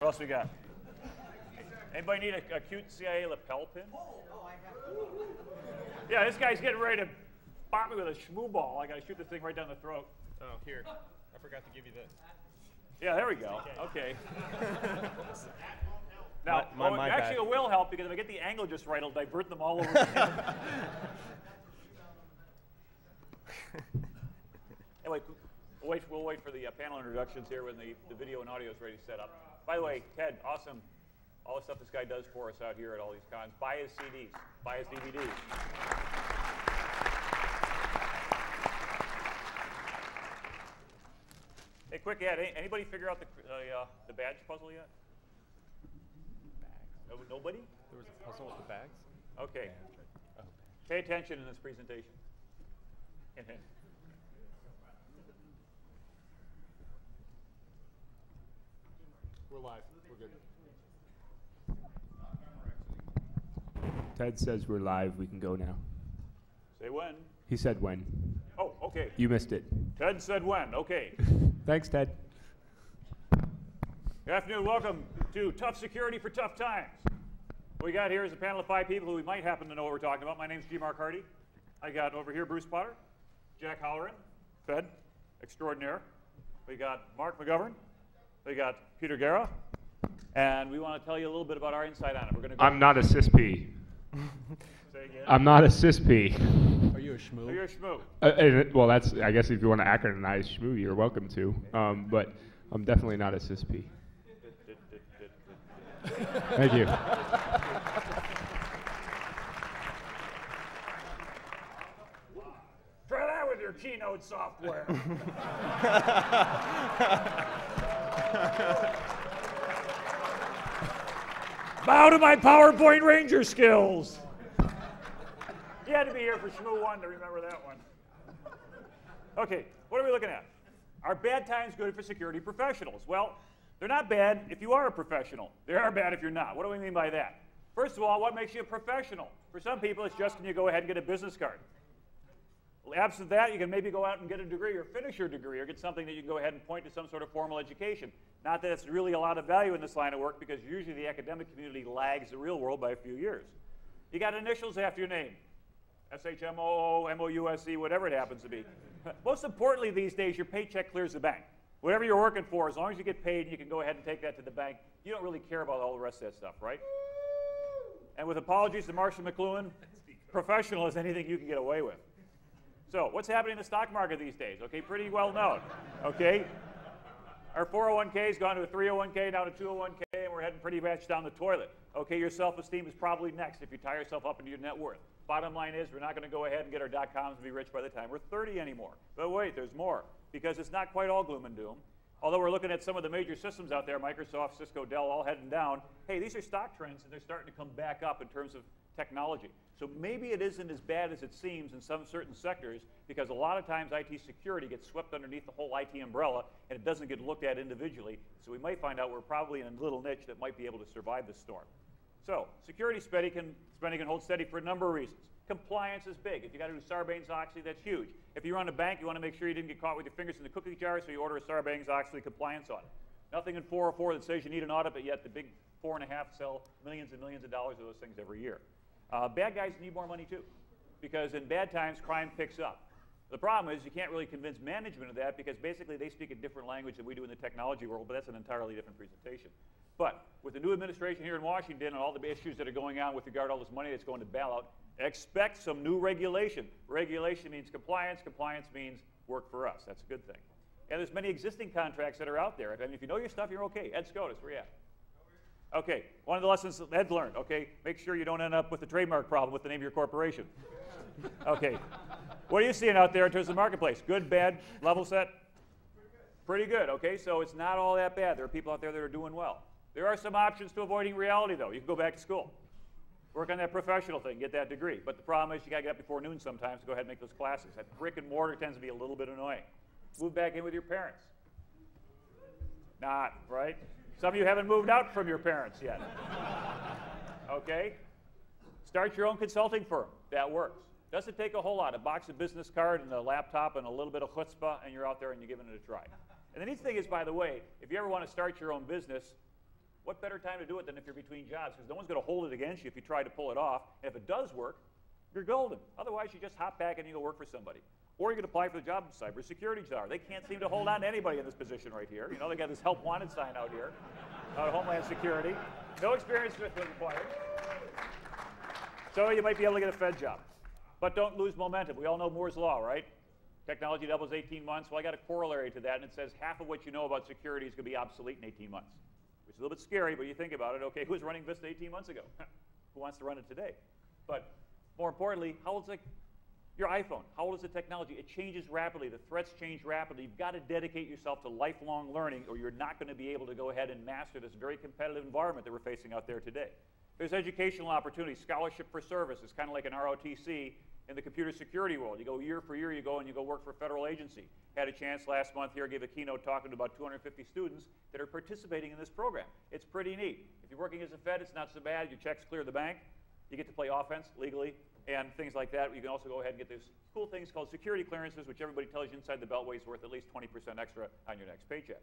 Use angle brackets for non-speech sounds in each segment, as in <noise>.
What else we got? Anybody need a, a cute CIA lapel pin? Yeah, this guy's getting ready to pop me with a shmoo ball. I got to shoot this thing right down the throat. Oh, here. I forgot to give you this. Yeah, there we go. Okay. <laughs> now, My- my- well, my actually, bad. it will help because if I get the angle just right, it'll divert them all over. the <laughs> anyway, we'll wait, we'll wait for the uh, panel introductions here when the, the video and audio is ready to set up. By the way, Ted, awesome. All the stuff this guy does for us out here at all these cons. Buy his CDs, buy his DVDs. Hey, quick ad. any- Anybody figure out the, uh, uh, the badge puzzle yet? No, nobody? There was a puzzle with the bags? Okay. Oh. Pay attention in this presentation. <laughs> We're live. We're good. Ted says we're live. We can go now. Say when. He said when. Oh, okay. You missed it. Ted said when. Okay. <laughs> Thanks, Ted. Good afternoon. Welcome to Tough Security for Tough Times. What we got here is a panel of five people who we might happen to know what we're talking about. My name's G. Mark Hardy. I got over here Bruce Potter, Jack Holleran, Fed extraordinaire. We got Mark McGovern. We got Peter Guerra. And we want to tell you a little bit about our insight on it. We're going to go. I'm not a CISSP. <laughs> Say again. I'm not a CISSP. Are you a So Are you're a schmoo. Uh, and it- well, that's I guess if you want to acronymize SHMOO, you're welcome to. Um, but I'm definitely not a CISSP. Thank you. Try that with your Keynote software. <laughs> <laughs> Bow to my PowerPoint Ranger skills. You had to be here for Shmoo 1 to remember that one. Okay, what are we looking at? Are bad times good for security professionals? Well, they're not bad if you are a professional. They are bad if you're not. What do we mean by that? First of all, what makes you a professional? For some people, it's just when you go ahead and get a business card. Well, absent that, you can maybe go out and get a degree or finish your degree or get something that you can go ahead and point to some sort of formal education. Not that it's really a lot of value in this line of work because usually the academic community lags the real world by a few years. You got initials after your name. SHMO, MOUSE, whatever it happens to be. <laughs> Most importantly these days, your paycheck clears the bank. Whatever you're working for, as long as you get paid and you can go ahead and take that to the bank, you don't really care about all the rest of that stuff, right? And with apologies to Marshall McLuhan, <laughs> professional is anything you can get away with. So, what's happening in the stock market these days? Okay, pretty well known. Okay, our 401k has gone to a 301k, now to 201k, and we're heading pretty much down the toilet. Okay, your self-esteem is probably next if you tie yourself up into your net worth. Bottom line is, we're not going to go ahead and get our dot coms and be rich by the time we're 30 anymore. But wait, there's more because it's not quite all gloom and doom. Although we're looking at some of the major systems out there, Microsoft, Cisco, Dell, all heading down. Hey, these are stock trends, and they're starting to come back up in terms of technology. So maybe it isn't as bad as it seems in some certain sectors because a lot of times IT security gets swept underneath the whole IT umbrella and it doesn't get looked at individually. So we might find out we're probably in a little niche that might be able to survive the storm. So security spending can, spending can hold steady for a number of reasons. Compliance is big. If you got to do Sarbanes-Oxley, that's huge. If you run a bank, you want to make sure you didn't get caught with your fingers in the cookie jar, so you order a Sarbanes-Oxley compliance audit. Nothing in 404 that says you need an audit, but yet the big four and a half sell millions and millions of dollars of those things every year. Uh, bad guys need more money too, because in bad times, crime picks up. The problem is you can't really convince management of that because basically they speak a different language than we do in the technology world, but that's an entirely different presentation. But with the new administration here in Washington and all the issues that are going on with regard to all this money that's going to bailout, expect some new regulation. Regulation means compliance. Compliance means work for us. That's a good thing. And there's many existing contracts that are out there. I mean, if you know your stuff, you're okay. Ed Skoudis, where you at? Okay, one of the lessons that Ed learned, okay, make sure you don't end up with a trademark problem with the name of your corporation. <laughs> Okay, what are you seeing out there in terms of the marketplace? Good, bad, level set? Pretty good. Pretty good, okay, so it's not all that bad. There are people out there that are doing well. There are some options to avoiding reality, though. You can go back to school, work on that professional thing, get that degree. But the problem is you got to get up before noon sometimes to go ahead and make those classes. That brick and mortar tends to be a little bit annoying. Move back in with your parents. Not, right? Some of you haven't moved out from your parents yet. Okay? Start your own consulting firm. That works. Doesn't take a whole lot. A box of business card and a laptop and a little bit of chutzpah, and you're out there and you're giving it a try. And the neat thing is, by the way, if you ever want to start your own business, what better time to do it than if you're between jobs? Because no one's going to hold it against you if you try to pull it off. And if it does work, you're golden. Otherwise, you just hop back and you go work for somebody. Or you can apply for the job of cybersecurity czar. They can't seem to hold on to anybody in this position right here. You know, they got this help wanted sign out here, uh, Homeland Security. No experience required. So you might be able to get a Fed job. But don't lose momentum. We all know Moore's Law, right? Technology doubles 18 months. Well, I got a corollary to that, and it says half of what you know about security is going to be obsolete in 18 months, which is a little bit scary, but you think about it. Okay, who was running Vista 18 months ago? <laughs> who wants to run it today? But more importantly, how old is it? Your iPhone, how old is the technology? It changes rapidly. The threats change rapidly. You've got to dedicate yourself to lifelong learning, or you're not going to be able to go ahead and master this very competitive environment that we're facing out there today. There's educational opportunities. Scholarship for service is kind of like an ROTC in the computer security world. You go year for year, you go and you go work for a federal agency. Had a chance last month here, gave a keynote talking to about 250 students that are participating in this program. It's pretty neat. If you're working as a Fed, it's not so bad. Your checks clear the bank. You get to play offense legally and things like that. You can also go ahead and get these cool things called security clearances, which everybody tells you inside the beltway is worth at least 20% extra on your next paycheck.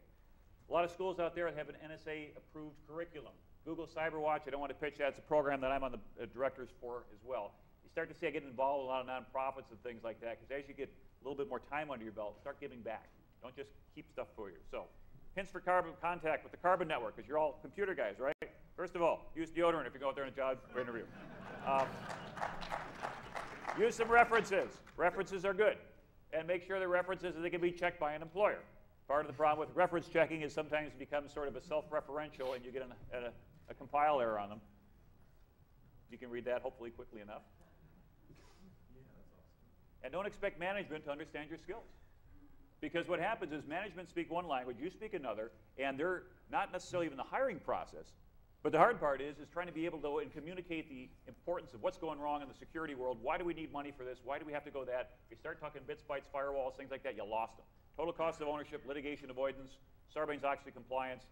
A lot of schools out there have an NSA-approved curriculum. Google CyberWatch, I don't want to pitch that. It's a program that I'm on the uh, directors for as well. You start to see I get involved in a lot of nonprofits and things like that, because as you get a little bit more time under your belt, start giving back. Don't just keep stuff for you. So, hints for carbon contact with the Carbon Network, because you're all computer guys, right? First of all, use deodorant if you go out there in a job interview. Um, use some references. References are good. And make sure they're references that they can be checked by an employer. Part of the problem with reference checking is sometimes it becomes sort of a self-referential and you get an, a, a compile error on them. You can read that hopefully quickly enough. And don't expect management to understand your skills. Because what happens is management speak one language, you speak another, and they're not necessarily even the hiring process. But the hard part is, is trying to be able to and communicate the importance of what's going wrong in the security world. Why do we need money for this? Why do we have to go that? If you start talking bits, bytes, firewalls, things like that, you lost them. Total cost of ownership, litigation avoidance, Sarbanes-Oxley compliance.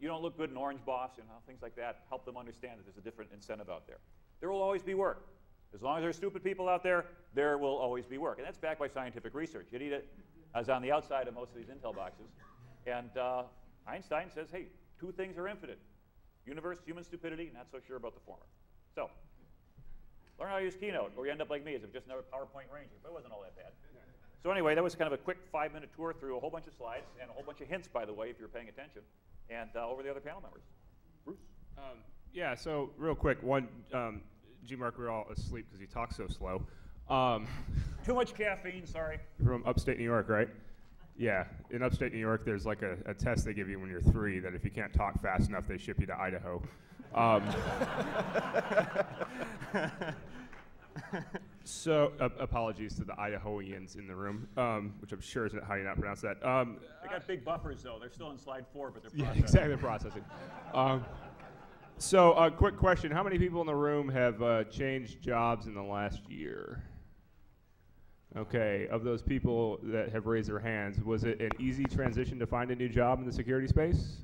You don't look good in Orange Boss, you know, things like that. Help them understand that there's a different incentive out there. There will always be work. As long as there's stupid people out there, there will always be work. And that's backed by scientific research. You need it as on the outside of most of these Intel boxes. And uh, Einstein says, hey, two things are infinite. Universe, human stupidity, not so sure about the former. So, learn how to use Keynote, or you end up like me, as if just another PowerPoint ranger. But it wasn't all that bad. So anyway, that was kind of a quick five-minute tour through a whole bunch of slides, and a whole bunch of hints, by the way, if you're paying attention. And uh, over the other panel members. Bruce? Um, yeah, so real quick, one, um, G-Mark, we're all asleep because he talks so slow. Um, <laughs> Too much caffeine, sorry. from upstate New York, right? Yeah, in upstate New York, there's like a, a test they give you when you're three that if you can't talk fast enough, they ship you to Idaho. Um, <laughs> so, uh, apologies to the Idahoians in the room, um, which I'm sure isn't how you not pronounce that. Um, They got big buffers, though. They're still in slide four, but they're yeah, processing. exactly, processing. Um, so, a uh, quick question: How many people in the room have uh, changed jobs in the last year? Okay, of those people that have raised their hands, was it an easy transition to find a new job in the security space?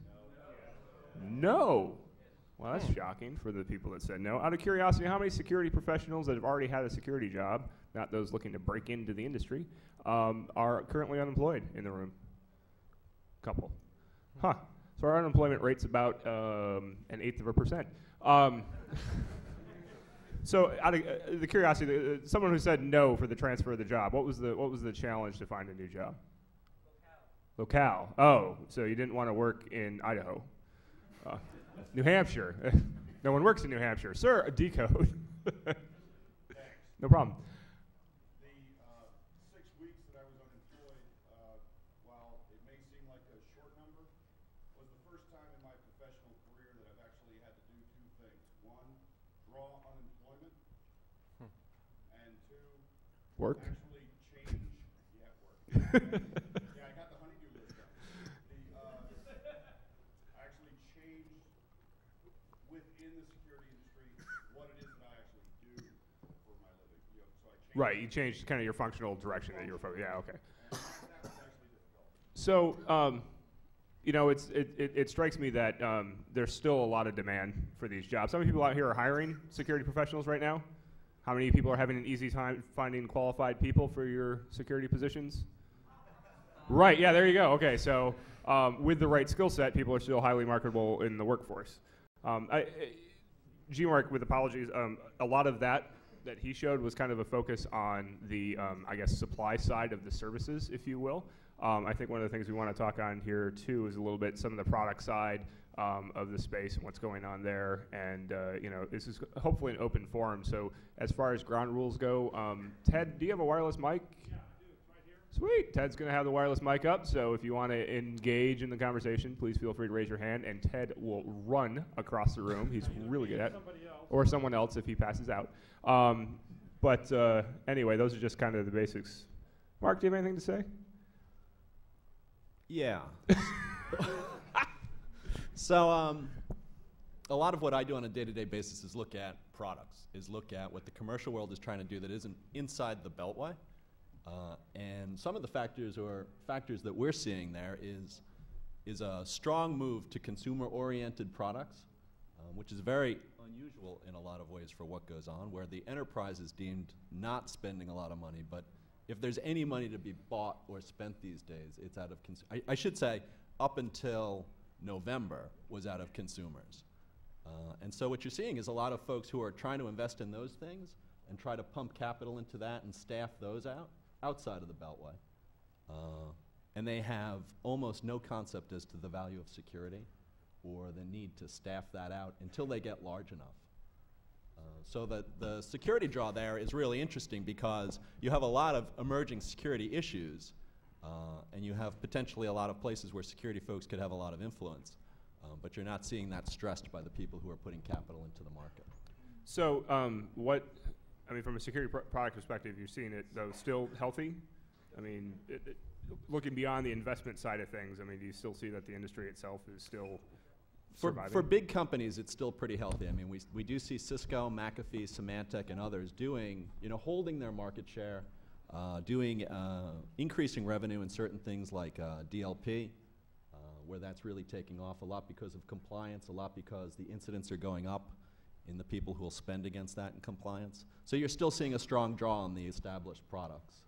No. Well, that's shocking for the people that said no. Out of curiosity, how many security professionals that have already had a security job, not those looking to break into the industry, um, are currently unemployed in the room? Couple. Huh. So our unemployment rate's about um, an eighth of a percent. Um, <laughs> so, out of uh, the curiosity, uh, someone who said no for the transfer of the job, what was the what was the challenge to find a new job? Locale. Locale. Oh, so you didn't want to work in Idaho, uh, New Hampshire. <laughs> no one works in New Hampshire, sir. Decode. <laughs> no problem. The uh, six weeks that I was unemployed, uh, while it may seem like a short number, was the first time in my professional career that I've actually had to do two things. One, draw unemployment, and two, Work. actually change, yeah, work. Yeah, I got the honeydew list done. The, uh, I actually changed within the security industry what it is that I actually do for my living. You know, so I changed. Right. You changed kind of your functional direction that you were focused. Yeah. Okay. That was actually difficult. So, um, you know, it's, it, it, it strikes me that um, there's still a lot of demand for these jobs. How many people out here are hiring security professionals right now? How many people are having an easy time finding qualified people for your security positions? Right, yeah, there you go. Okay, so um, with the right skill set, people are still highly marketable in the workforce. Um, I, G-Mark, with apologies, um, a lot of that that he showed was kind of a focus on the, um, I guess, supply side of the services, if you will. Um, I think one of the things we want to talk on here too is a little bit some of the product side um, of the space and what's going on there. And uh, you know, this is hopefully an open forum. So as far as ground rules go, um, Ted, do you have a wireless mic? Yeah, I do. It's right here. Sweet. Ted's going to have the wireless mic up. So if you want to engage in the conversation, please feel free to raise your hand, and Ted will run across the room. He's <laughs> really good at. It. Or someone else if he passes out. Um, but uh, anyway, those are just kind of the basics. Mark, do you have anything to say? Yeah. <laughs> so um, a lot of what I do on a day-to-day basis is look at products, is look at what the commercial world is trying to do that isn't inside the beltway. Uh, and some of the factors or factors that we're seeing there is, is a strong move to consumer-oriented products, um, which is very unusual in a lot of ways for what goes on, where the enterprise is deemed not spending a lot of money, but if there's any money to be bought or spent these days, it's out of, cons- I, I should say, up until November was out of consumers. Uh, and so what you're seeing is a lot of folks who are trying to invest in those things and try to pump capital into that and staff those out outside of the Beltway. Uh, and they have almost no concept as to the value of security or the need to staff that out until they get large enough. Uh, so the, the security draw there is really interesting because you have a lot of emerging security issues uh, and you have potentially a lot of places where security folks could have a lot of influence. Uh, but you're not seeing that stressed by the people who are putting capital into the market. So um, what, I mean, from a security pr product perspective, you're seeing it though still healthy? I mean, it, it, looking beyond the investment side of things, I mean, do you still see that the industry itself is still for, for big companies, it's still pretty healthy. I mean, we, we do see Cisco, McAfee, Symantec, and others doing, you know, holding their market share, uh, doing, uh, increasing revenue in certain things like uh, DLP, uh, where that's really taking off a lot because of compliance, a lot because the incidents are going up in the people who will spend against that in compliance. So you're still seeing a strong draw on the established products,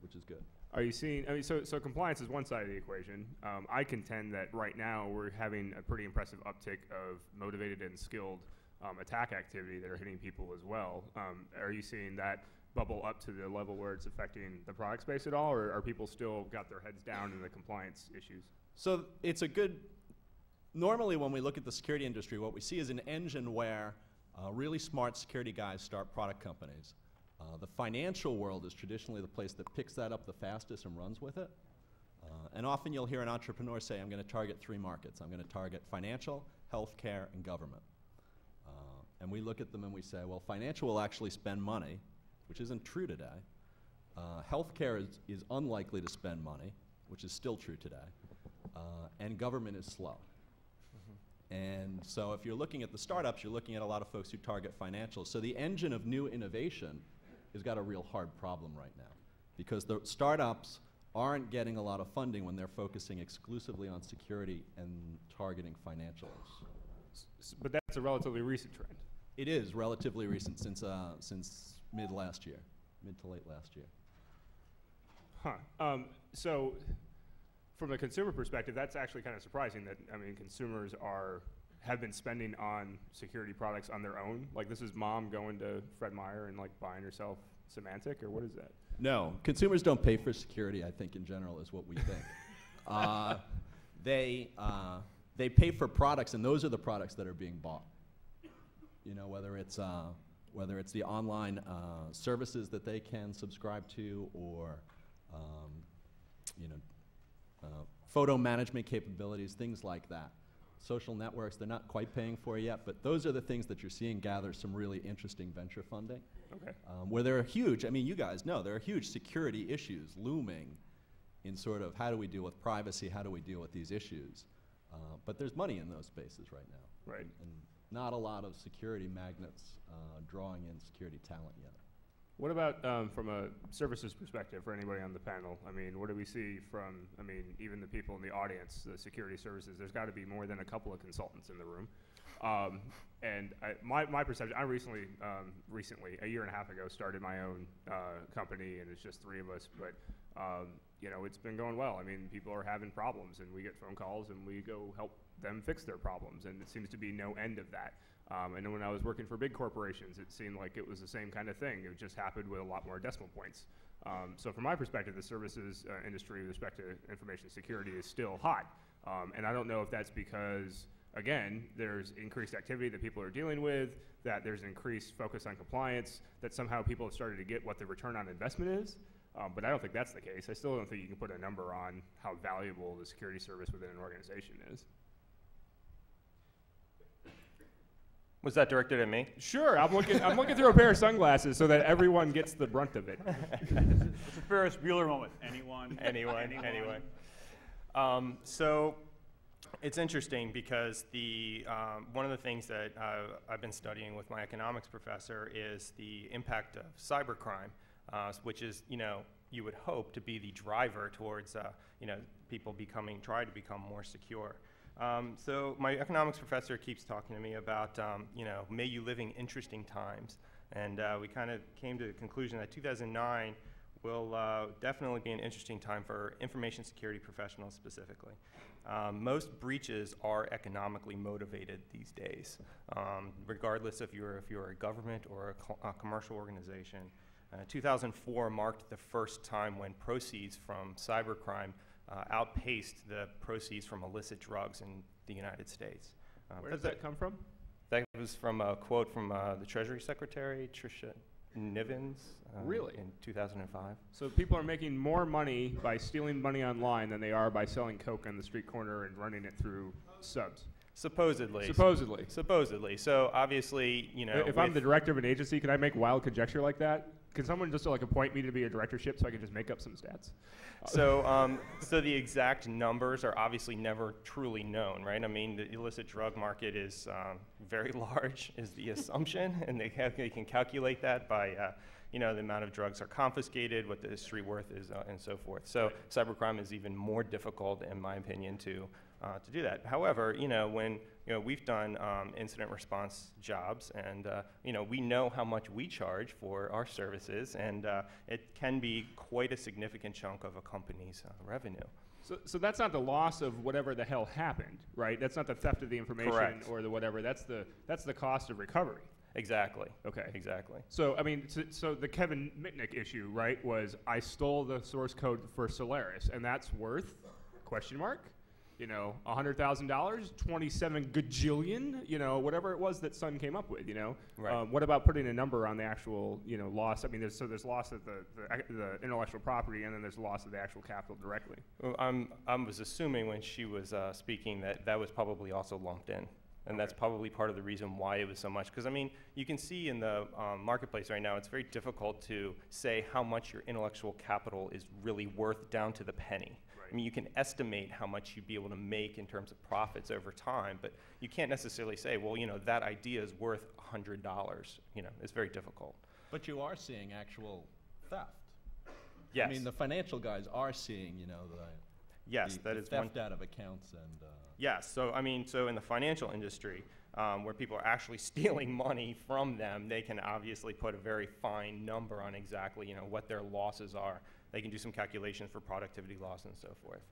which is good. Are you seeing? I mean, so so compliance is one side of the equation. Um, I contend that right now we're having a pretty impressive uptick of motivated and skilled um, attack activity that are hitting people as well. Um, are you seeing that bubble up to the level where it's affecting the product space at all, or are people still got their heads down in the compliance issues? So it's a good. Normally, when we look at the security industry, what we see is an engine where uh, really smart security guys start product companies. Uh, the financial world is traditionally the place that picks that up the fastest and runs with it. Uh, and often you'll hear an entrepreneur say, I'm going to target three markets. I'm going to target financial, healthcare, and government. Uh, and we look at them and we say, well, financial will actually spend money, which isn't true today. Uh, healthcare is, is unlikely to spend money, which is still true today. Uh, and government is slow. Mm-hmm. And so if you're looking at the startups, you're looking at a lot of folks who target financials. So the engine of new innovation has got a real hard problem right now because the startups aren't getting a lot of funding when they're focusing exclusively on security and targeting financials. S but that's a relatively recent trend. It is relatively recent since, uh, since mid last year, mid to late last year. Huh. Um, so, from a consumer perspective, that's actually kind of surprising that, I mean, consumers are have been spending on security products on their own? Like this is mom going to Fred Meyer and like buying herself Symantec, or what is that? No, consumers don't pay for security. I think in general is what we think. <laughs> uh, they uh, they pay for products, and those are the products that are being bought. You know, whether it's uh, whether it's the online uh, services that they can subscribe to, or um, you know, uh, photo management capabilities, things like that social networks they're not quite paying for yet, but those are the things that you're seeing gather some really interesting venture funding. Okay. Um, where there are huge, I mean, you guys know, there are huge security issues looming in sort of how do we deal with privacy, how do we deal with these issues. Uh, but there's money in those spaces right now. Right. And not a lot of security magnets uh, drawing in security talent yet. What about um, from a services perspective for anybody on the panel? I mean, what do we see from, I mean, even the people in the audience, the security services? There's got to be more than a couple of consultants in the room. Um, and I, my, my perception, I recently, um, recently, a year and a half ago, started my own uh, company, and it's just three of us. But um, you know, it's been going well. I mean, people are having problems, and we get phone calls, and we go help them fix their problems, and it seems to be no end of that. Um, and when I was working for big corporations, it seemed like it was the same kind of thing. It just happened with a lot more decimal points. Um, so from my perspective, the services uh, industry with respect to information security is still hot. Um, and I don't know if that's because, again, there's increased activity that people are dealing with, that there's increased focus on compliance, that somehow people have started to get what the return on investment is. Um, but I don't think that's the case. I still don't think you can put a number on how valuable the security service within an organization is. Was that directed at me? Sure, I'm looking. I'm looking through a pair of sunglasses so that everyone gets the brunt of it. <laughs> It's a Ferris Bueller moment. Anyone? anyone, anyone. Um, so it's interesting because the um, one of the things that uh, I've been studying with my economics professor is the impact of cybercrime, uh, which is you know you would hope to be the driver towards uh, you know people becoming try to become more secure. Um, so my economics professor keeps talking to me about, um, you know, may you living interesting times. And uh, we kind of came to the conclusion that 2009 will uh, definitely be an interesting time for information security professionals specifically. Um, most breaches are economically motivated these days, um, regardless if you're, if you're a government or a, co a commercial organization. Uh, 2004 marked the first time when proceeds from cybercrime uh, outpaced the proceeds from illicit drugs in the United States. Um, Where does that come from? That was from a quote from uh, the Treasury Secretary, Tricia Nivens. Uh, Really? In 2005. So people are making more money by stealing money online than they are by selling coke on the street corner and running it through subs. Supposedly. Supposedly. Supposedly. So obviously, you know. if I'm the director of an agency, can I make wild conjecture like that? Can someone just like appoint me to be a directorship so I can just make up some stats? So, um, so the exact numbers are obviously never truly known, right? I mean, the illicit drug market is um, very <laughs> large, is the assumption, and they, have, they can calculate that by, uh, you know, the amount of drugs are confiscated, what the history worth is, uh, and so forth. So, cybercrime is even more difficult, in my opinion, to uh, to do that. However, you know, when you know we've done um, incident response jobs, and uh, you know we know how much we charge for our services, and uh, it can be quite a significant chunk of a company's uh, revenue. So, so that's not the loss of whatever the hell happened, right? That's not the theft of the information Correct. or the whatever. That's the that's the cost of recovery. Exactly. Okay. Exactly. So I mean, so, so the Kevin Mitnick issue, right, was I stole the source code for Solaris, and that's worth question mark, you know, hundred thousand dollars, twenty-seven gajillion, you know, whatever it was that Sun came up with, you know. Right. Um, what about putting a number on the actual, you know, loss? I mean, there's, so there's loss of the, the, the intellectual property, and then there's loss of the actual capital directly. Well, I'm, I was assuming when she was uh, speaking that that was probably also lumped in. And that's probably part of the reason why it was so much. Because, I mean, you can see in the um, marketplace right now, it's very difficult to say how much your intellectual capital is really worth down to the penny. I mean, you can estimate how much you'd be able to make in terms of profits over time, but you can't necessarily say, well, you know, that idea is worth $100. You know, it's very difficult. But you are seeing actual theft. Yes. I mean, the financial guys are seeing, you know, the, yes, the, that the is theft out of accounts and, uh, Yes, so I mean, so in the financial industry, um, where people are actually <laughs> stealing money from them, they can obviously put a very fine number on exactly, you know, what their losses are. They can do some calculations for productivity loss and so forth.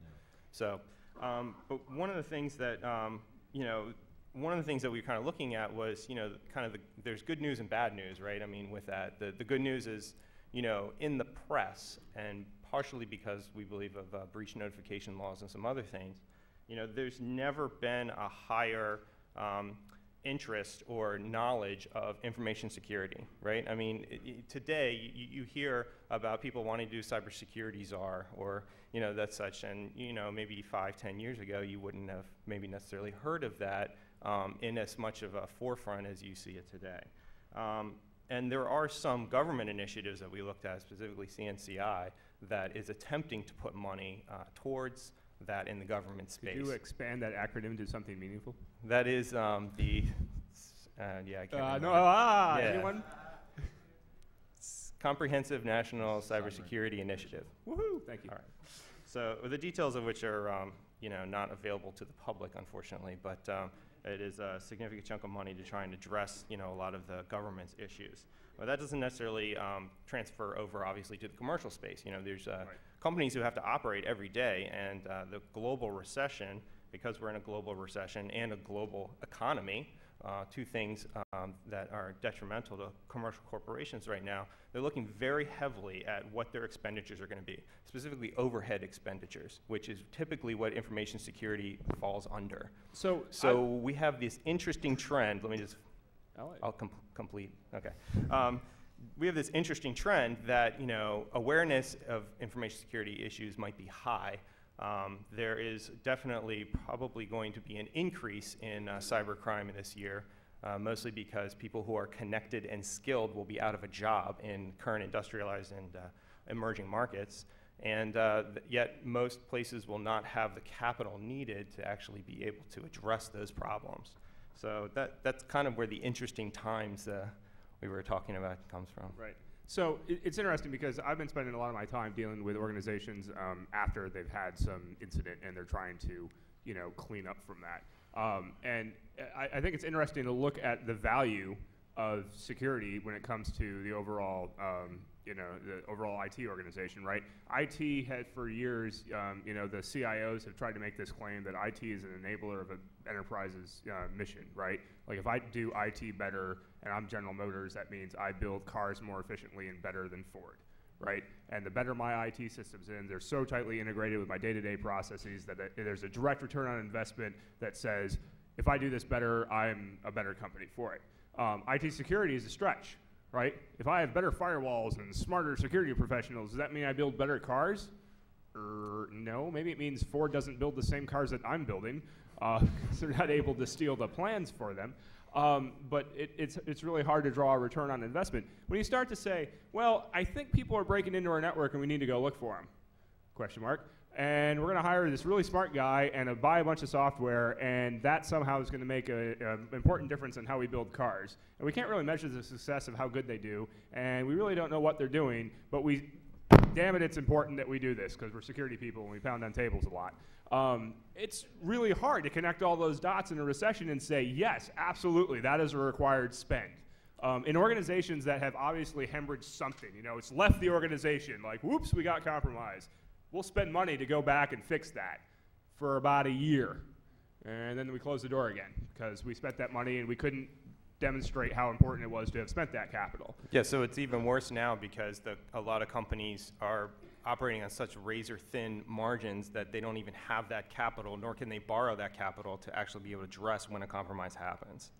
So, um, but one of the things that, um, you know, one of the things that we were kind of looking at was, you know, kind of the, there's good news and bad news, right? I mean, with that, the, the good news is, you know, in the press, and partially because we believe of uh, breach notification laws and some other things, you know, there's never been a higher um, interest or knowledge of information security, right? I mean, i i today you, you hear about people wanting to do cybersecurity czar or, you know, that such, and, you know, maybe five, ten years ago you wouldn't have maybe necessarily heard of that um, in as much of a forefront as you see it today. Um, and there are some government initiatives that we looked at, specifically CNCI, that is attempting to put money uh, towards that in the government space. Could you expand that acronym to something meaningful? That is um, the, uh, yeah, I can't Uh, no, ah, Yeah. anyone? Comprehensive National Cybersecurity Initiative. Woohoo! Thank you. All right. So the details of which are, um, you know, not available to the public, unfortunately, but um, it is a significant chunk of money to try and address, you know, a lot of the government's issues. But that doesn't necessarily um, transfer over, obviously, to the commercial space. You know, there's uh, companies who have to operate every day, and uh, the global recession, because we're in a global recession and a global economy, uh, two things um, that are detrimental to commercial corporations right now. They're looking very heavily at what their expenditures are going to be, specifically overhead expenditures, which is typically what information security falls under. So, So we have this interesting trend. Let me just I'll com- complete. Okay. Um, we have this interesting trend that you know awareness of information security issues might be high. Um, there is definitely probably going to be an increase in uh, cybercrime this year, uh, mostly because people who are connected and skilled will be out of a job in current industrialized and uh, emerging markets. And uh, yet, most places will not have the capital needed to actually be able to address those problems. So that, that's kind of where the interesting times uh, we were talking about comes from. Right. So it, it's interesting because I've been spending a lot of my time dealing with organizations um, after they've had some incident and they're trying to, you know, clean up from that. Um, and I, I think it's interesting to look at the value of security when it comes to the overall, um, you know, the overall IT organization, right? IT had for years, um, you know, the CIOs have tried to make this claim that IT is an enabler of an enterprise's uh, mission, right? Like if I do IT better and I'm General Motors, that means I build cars more efficiently and better than Ford, right? And the better my IT systems in, they're so tightly integrated with my day-to-day processes that it, there's a direct return on investment that says, if I do this better, I'm a better company for it. Um, IT security is a stretch, right? If I have better firewalls and smarter security professionals, does that mean I build better cars? Er, no, maybe it means Ford doesn't build the same cars that I'm building uh, <laughs> they're not able to steal the plans for them. Um, but it, it's, it's really hard to draw a return on investment. When you start to say, well, I think people are breaking into our network and we need to go look for them, question mark, and we're going to hire this really smart guy and buy a bunch of software, and that somehow is going to make an important difference in how we build cars. And we can't really measure the success of how good they do, and we really don't know what they're doing, but we, damn it, it's important that we do this because we're security people and we pound on tables a lot. Um, it's really hard to connect all those dots in a recession and say, yes, absolutely, that is a required spend. Um, in organizations that have obviously hemorrhaged something, you know, it's left the organization, like, whoops, we got compromised. We'll spend money to go back and fix that for about a year. And then we close the door again because we spent that money and we couldn't demonstrate how important it was to have spent that capital. Yeah, so it's even worse now because the, a lot of companies are operating on such razor thin margins that they don't even have that capital, nor can they borrow that capital to actually be able to address when a compromise happens.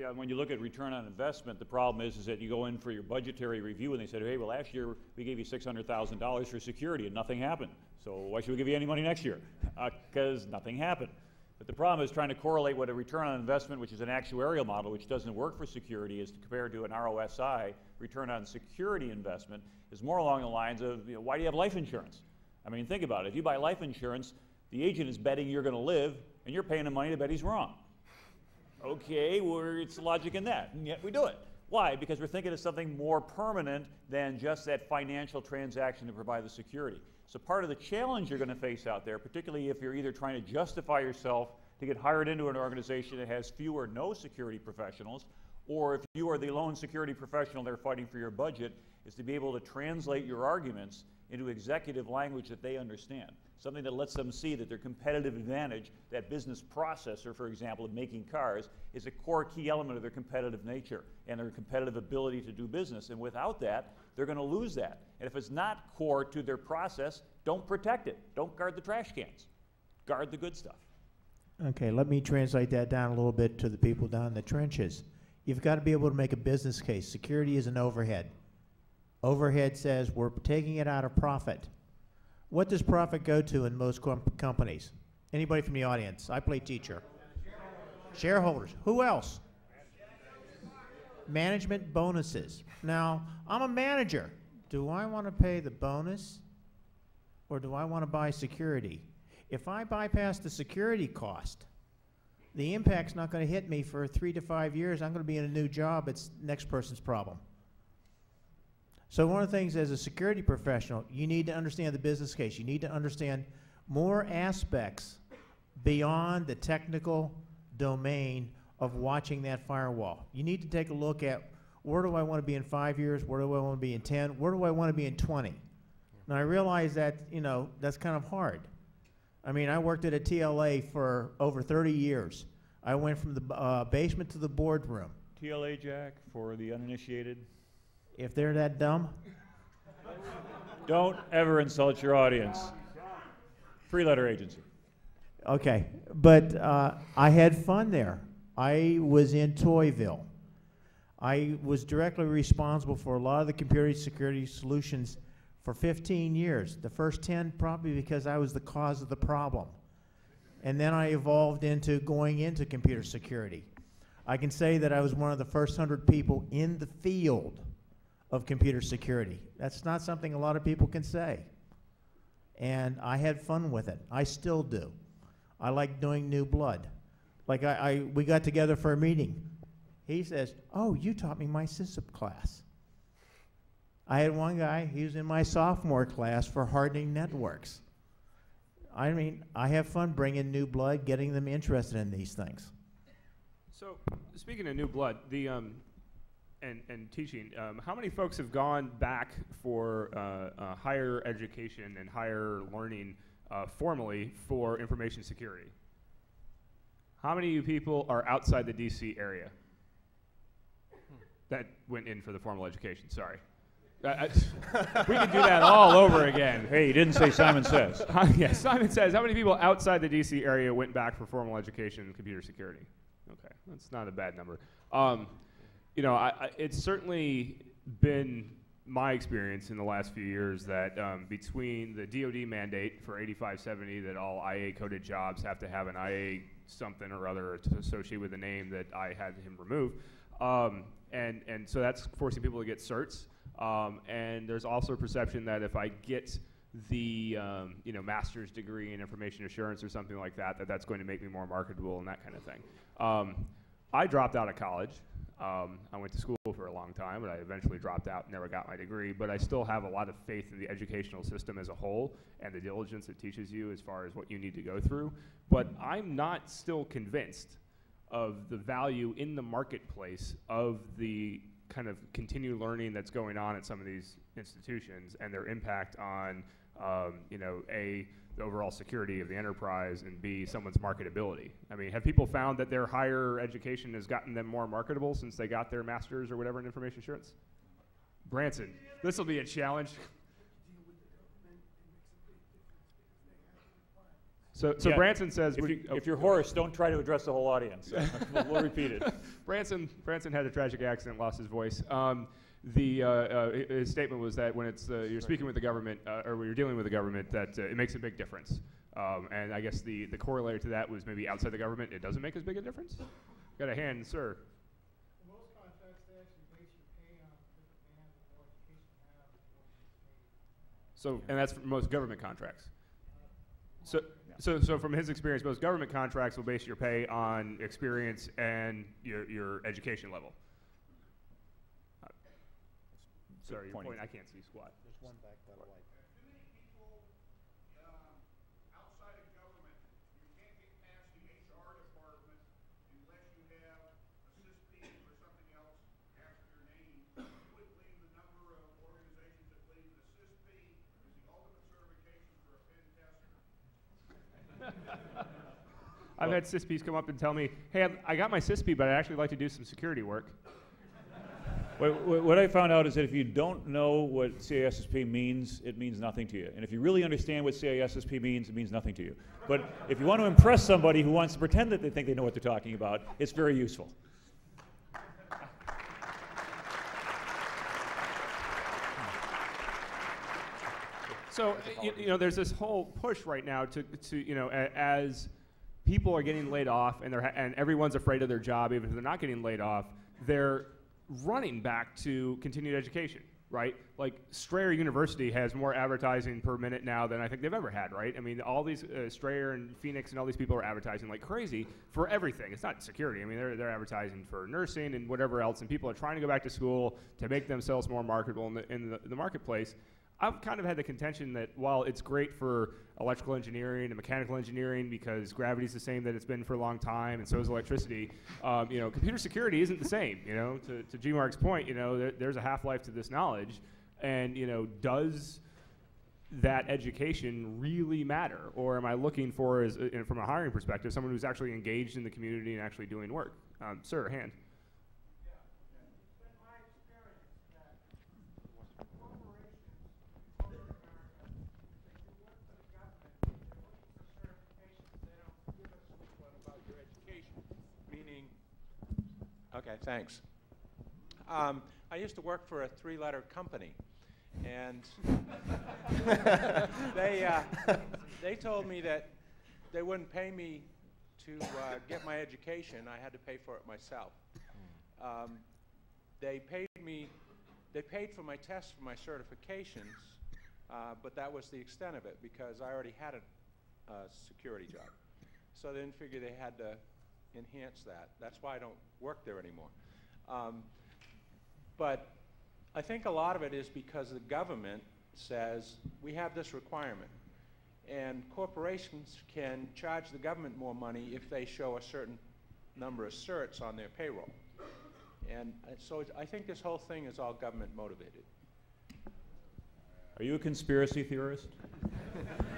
Yeah, when you look at return on investment, the problem is, is that you go in for your budgetary review and they said, hey, well, last year we gave you $600,000 for security and nothing happened. So why should we give you any money next year? Because uh, nothing happened. But the problem is trying to correlate what a return on investment, which is an actuarial model, which doesn't work for security, is compared to an ROSI, return on security investment, is more along the lines of, you know, why do you have life insurance? I mean, think about it. If you buy life insurance, the agent is betting you're going to live, and you're paying him money to bet he's wrong. Okay, well, it's logic in that, and yet we do it. Why? Because we're thinking of something more permanent than just that financial transaction to provide the security. So part of the challenge you're going to face out there, particularly if you're either trying to justify yourself to get hired into an organization that has few or no security professionals, or if you are the lone security professional they're fighting for your budget, is to be able to translate your arguments into executive language that they understand. Something that lets them see that their competitive advantage, that business processor, for example, of making cars, is a core key element of their competitive nature and their competitive ability to do business. And without that, they're going to lose that. And if it's not core to their process, don't protect it. Don't guard the trash cans. Guard the good stuff. Okay, let me translate that down a little bit to the people down in the trenches. You've got to be able to make a business case. Security is an overhead. Overhead says we're taking it out of profit. What does profit go to in most com companies? Anybody from the audience? I play teacher. Shareholders. Who else? Management bonuses. Now, I'm a manager. Do I want to pay the bonus or do I want to buy security? If I bypass the security cost, the impact's not going to hit me for three to five years. I'm going to be in a new job. It's next person's problem. So one of the things as a security professional, you need to understand the business case. You need to understand more aspects beyond the technical domain of watching that firewall. You need to take a look at where do I want to be in five years? Where do I want to be in 10? Where do I want to be in 20? Now I realize that, you know, that's kind of hard. I mean, I worked at a TLA for over 30 years. I went from the uh, basement to the boardroom. TLA Jack for the uninitiated. If they're that dumb, Don't ever insult your audience. Free letter agency. Okay, but uh, I had fun there. I was in Toyville. I was directly responsible for a lot of the computer security solutions for 15 years. The first 10 probably because I was the cause of the problem. And then I evolved into going into computer security. I can say that I was one of the first 100 people in the field of computer security. That's not something a lot of people can say. And I had fun with it. I still do. I like doing new blood. Like I, I we got together for a meeting. He says, "Oh, you taught me my SysUp class." I had one guy. He was in my sophomore class for hardening networks. I mean, I have fun bringing new blood, getting them interested in these things. So, speaking of new blood, the um, and and teaching, um, how many folks have gone back for uh, uh, higher education and higher learning uh, formally for information security? How many of you people are outside the DC area that went in for the formal education? Sorry. I- I- <laughs> we could do that all over again. Hey, you didn't say Simon Says. <laughs> yes, Simon says, how many people outside the DC area went back for formal education in computer security? Okay, that's not a bad number. Um, you know, I, I, it's certainly been my experience in the last few years that um, between the DoD mandate for 8570 that all IA coded jobs have to have an IA something or other to associate with the name that I had him remove, um, and and so that's forcing people to get certs. Um, and there's also a perception that if I get the um, you know master's degree in information assurance or something like that, that that's going to make me more marketable and that kind of thing. Um, I dropped out of college. Um, I went to school for a long time, but I eventually dropped out never got my degree. But I still have a lot of faith in the educational system as a whole and the diligence it teaches you as far as what you need to go through. But I'm not still convinced of the value in the marketplace of the kind of continued learning that's going on at some of these institutions and their impact on, um, you know, a the overall security of the enterprise and b someone's marketability. I mean, have people found that their higher education has gotten them more marketable since they got their masters or whatever in information assurance? Branson, this will be a challenge. So, so Yeah, Branson says, If, you, oh, if you're hoarse, don't try to address the whole audience. <laughs> we'll, we'll repeat it. <laughs> Branson, Branson had a tragic accident, lost his voice. Um, the uh, uh, his statement was that when it's uh, you're speaking with the government uh, or when you're dealing with the government, that uh, it makes a big difference. Um, and I guess the the corollary to that was maybe outside the government, it doesn't make as big a difference. Got a hand, sir. Most contracts, they actually base your pay on different bands of what education you have and what you paid. So, and that's for most government contracts. So, so, so from his experience, most government contracts will base your pay on experience and your your education level. Uh, Sorry, your point. I can't see squat. Too many people, um, outside of government, you can't get past the HR department unless you have a CISSP or something else after your name. You would believe the number of organizations that believe the CISSP is the ultimate certification for a pen tester. I've had CISSPs come up and tell me, "Hey, I- I got my CISSP, but I'd actually like to do some security work." What, what I found out is that if you don't know what CISSP means, it means nothing to you. And if you really understand what CISSP means, it means nothing to you. But if you want to impress somebody who wants to pretend that they think they know what they're talking about, it's very useful. So, you, you know, there's this whole push right now to, to you know, as people are getting laid off and they're and everyone's afraid of their job, even if they're not getting laid off, they're running back to continued education. right? Like Strayer University has more advertising per minute now than I think they've ever had, right? I mean, all these uh, Strayer and Phoenix and all these people are advertising like crazy for everything. It's not security. I mean, they're, they're advertising for nursing and whatever else, and people are trying to go back to school to make themselves more marketable in the, in the, the marketplace. I've kind of had the contention that while it's great for electrical engineering and mechanical engineering because gravity's the same that it's been for a long time, and so is electricity, um, you know, computer security isn't the same. You know, to, to G Mark's point, you know, there, there's a half life to this knowledge, and you know, does that education really matter, or am I looking for, as uh, from a hiring perspective, someone who's actually engaged in the community and actually doing work? Um, sir, hand. It's been my experience that corporations all over America, they do work for the government, they're looking for certifications, they don't give us What about your education? Meaning, okay, thanks. Um, I used to work for a three-letter company, and <laughs> they, uh, they told me that they wouldn't pay me to uh, get my education. I had to pay for it myself. Um, they paid me, they paid for my tests for my certifications, uh, but that was the extent of it because I already had a, a security job. So they didn't figure they had to enhance that. That's why I don't work there anymore. Um, but I think a lot of it is because the government says we have this requirement. And corporations can charge the government more money if they show a certain number of certs on their payroll. And uh, so it's, I think this whole thing is all government motivated. Are you a conspiracy theorist?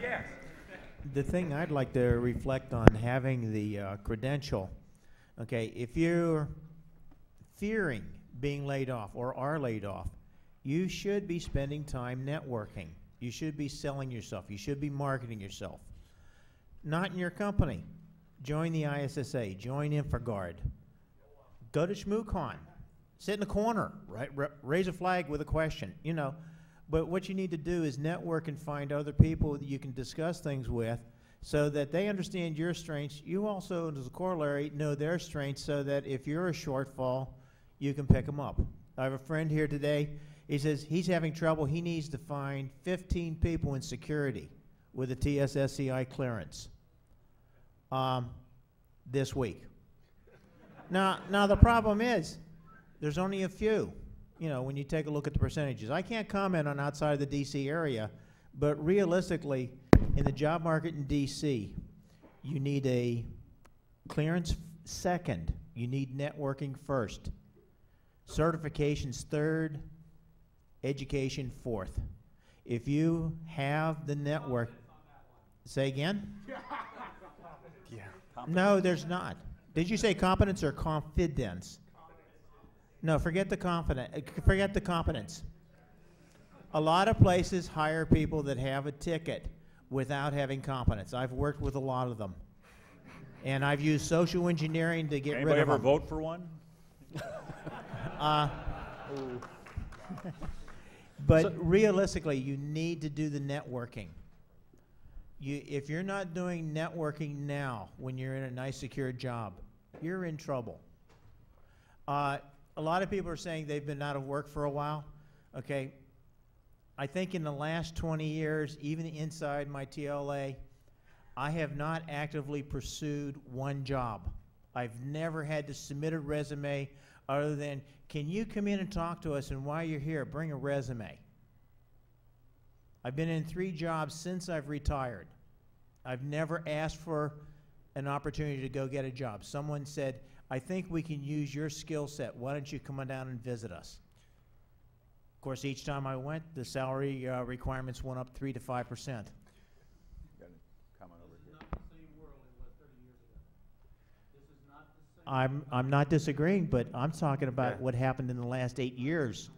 Yes. The thing I'd like to reflect on having the uh, credential, okay, if you're fearing being laid off or are laid off, you should be spending time networking. You should be selling yourself. You should be marketing yourself. Not in your company. Join the ISSA. Join InfraGard. Go to ShmooCon. Sit in the corner. Right? ra- raise a flag with a question. You know. But what you need to do is network and find other people that you can discuss things with so that they understand your strengths. You also, as a corollary, know their strengths so that if you're a shortfall, you can pick them up. I have a friend here today. He says he's having trouble. He needs to find 15 people in security with a TSSCI clearance um, this week. Now, now the problem is, there's only a few. You know, when you take a look at the percentages, I can't comment on outside of the D.C. area, but realistically, in the job market in D.C., you need a clearance second. You need networking first. Certifications third. Education fourth. If you have the network, say again. <laughs> Yeah. No, there's not. Did you say competence or confidence? No, forget the confident. uh, Forget the competence. A lot of places hire people that have a ticket without having competence. I've worked with a lot of them, and I've used social engineering to get Anybody rid of ever them. vote for one? <laughs> Uh, but realistically, you need to do the networking. You, if you're not doing networking now, when you're in a nice secure job, you're in trouble. Uh, a lot of people are saying they've been out of work for a while. Okay, I think in the last 20 years, even inside my TLA, I have not actively pursued one job. I've never had to submit a resume other than, can you come in and talk to us, and while you're here, bring a resume. I've been in three jobs since I've retired. I've never asked for an opportunity to go get a job. Someone said, I think we can use your skill set. Why don't you come on down and visit us? Of course, each time I went, the salary uh, requirements went up three to five percent. Got a comment over here. I'm, I'm not disagreeing, but I'm talking about Yeah. what happened in the last eight years.